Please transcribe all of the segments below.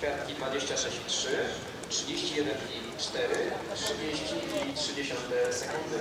Świadki 26,3, 31,4, 30 i 30 sekundy.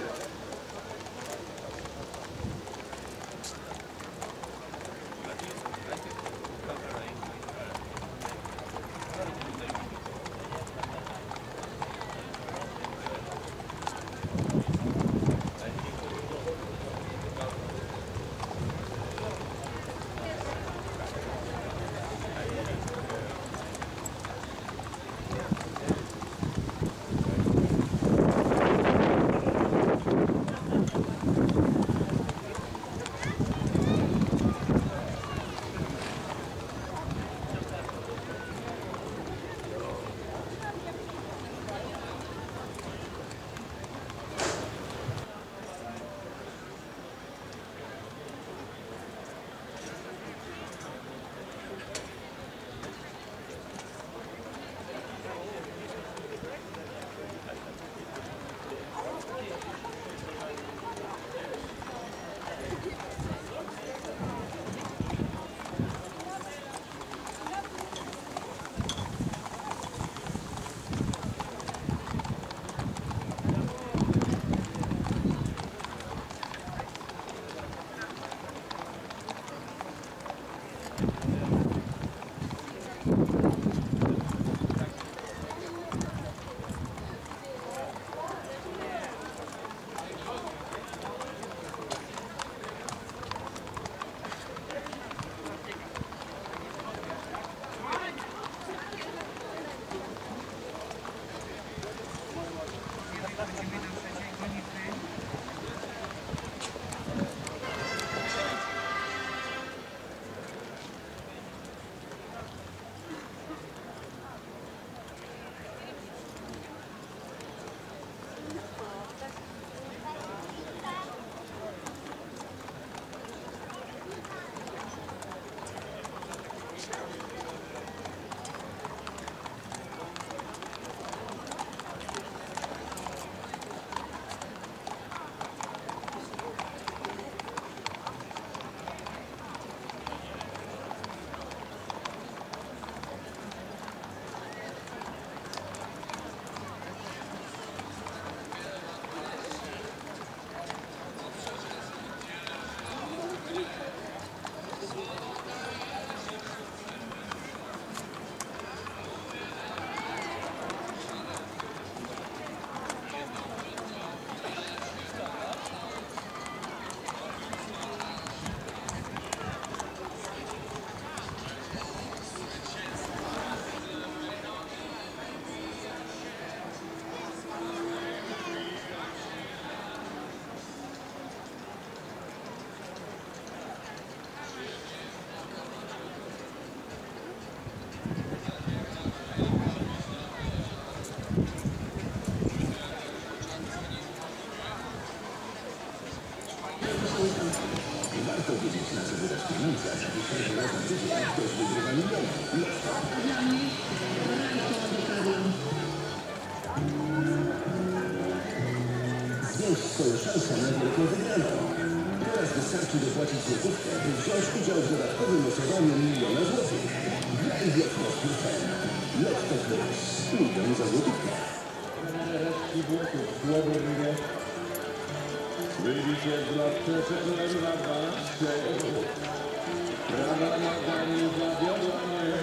Swoje szanse na wielką wygraną. Teraz wystarczy dopłacić złotówkę, by wziąć udział w dodatkowym losowaniu miliona złotych. Graj w Lotto Plus. Lotto Plus. Milion za złotówkę. Wyjdziecie z lotce, czekłem na was. Prawa noga nie zawiodła mnie.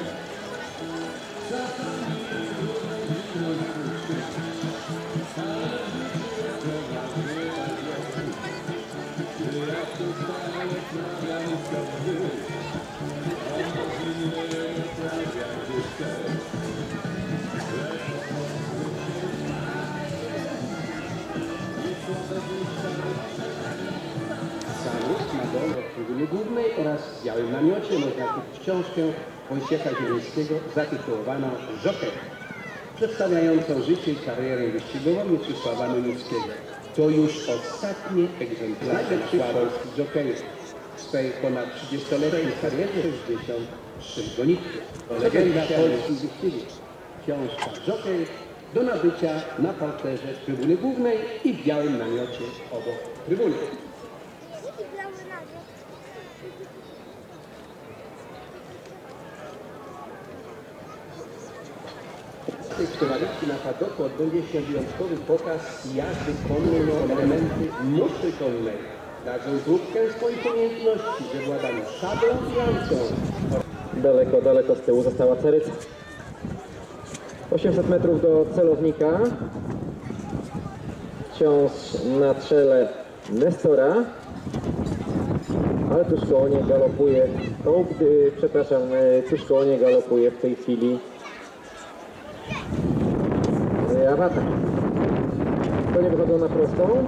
Trybuny głównej oraz w białym namiocie można kupić książkę Wojciecha Zielińskiego zatytułowaną Joker, przedstawiającą życie i karierę wyścigową Mieczysława Nowickiego. To już ostatnie egzemplarze polskich jokerów. W swojej ponad 30-letniej karierze 63 gonitwy. Legenda polskich wyścigów. Książka Joker do nabycia na parterze trybuny głównej i w białym namiocie obok trybuny. W towarzystwie na Padoku odbędzie się wyjątkowy pokaz jazdy konnej elementy muszy konnej. Także próbkę swoich umiejętności we władaniu szablą i lancą Daleko, daleko z tyłu została Ceryc. 800 metrów do celownika. Wciąż na czele Nestora. Ale tuż koło nie galopuje, y, przepraszam, y, tuż koło galopuje w tej chwili y, Awatar. Konie wychodzą na prostą.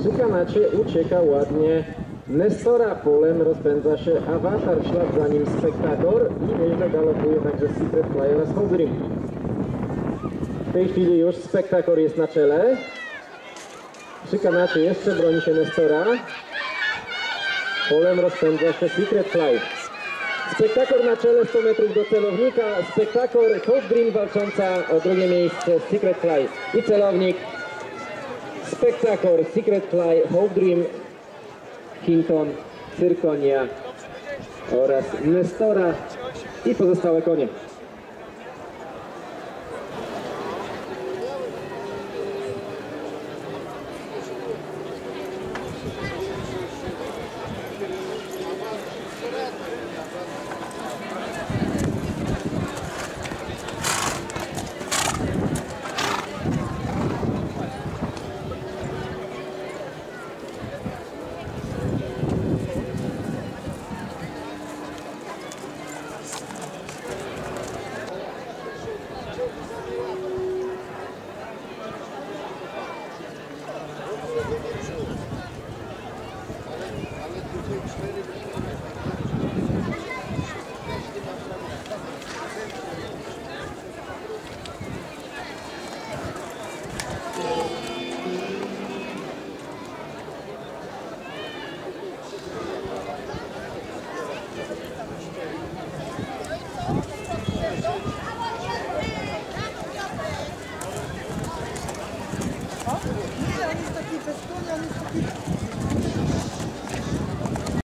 Przy kanacie ucieka ładnie Nestora polem, rozpędza się Awatar, w ślad za nim Spektator i nieźle galopuje także Secret Flyer oraz Holdrim. W tej chwili już Spektator jest na czele. Przy kanacie jeszcze broni się Nestora. Polem rozpędza się Secret Fly. Spektakor na czele 100 metrów do celownika. Spektakor Hope Dream walcząca o drugie miejsce Secret Fly i celownik Spektakor, Secret Fly, Hope Dream, Hinton, Cyrkonia oraz Nestora i pozostałe konie.